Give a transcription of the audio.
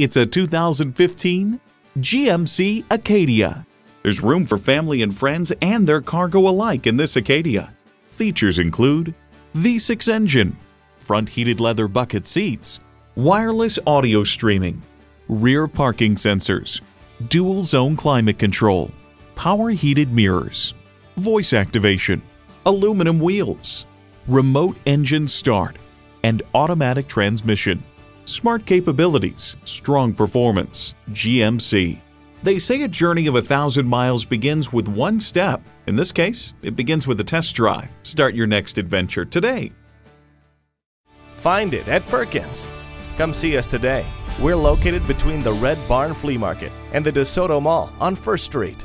It's a 2015 GMC Acadia. There's room for family and friends and their cargo alike in this Acadia. Features include V6 engine, front heated leather bucket seats, wireless audio streaming, rear parking sensors, dual zone climate control, power heated mirrors, voice activation, aluminum wheels, remote engine start, and automatic transmission. Smart capabilities, strong performance, GMC. They say a journey of a thousand miles begins with one step. In this case, it begins with a test drive. Start your next adventure today. Find it at Firkins. Come see us today. We're located between the Red Barn Flea Market and the DeSoto Mall on 1st Street.